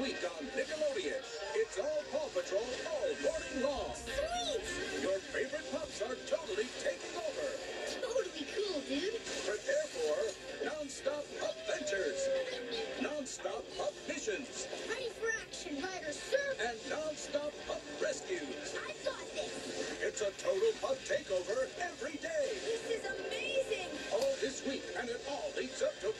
Week on Nickelodeon, it's all Paw Patrol all morning long. Sweet! Your favorite pups are totally taking over. Totally cool, dude. Prepare for non-stop adventures, non-stop pup missions, Ready for action, Ryder, sir. and non-stop pup rescues. I got this. It's a total pup takeover every day. This is amazing. All this week, and it all leads up to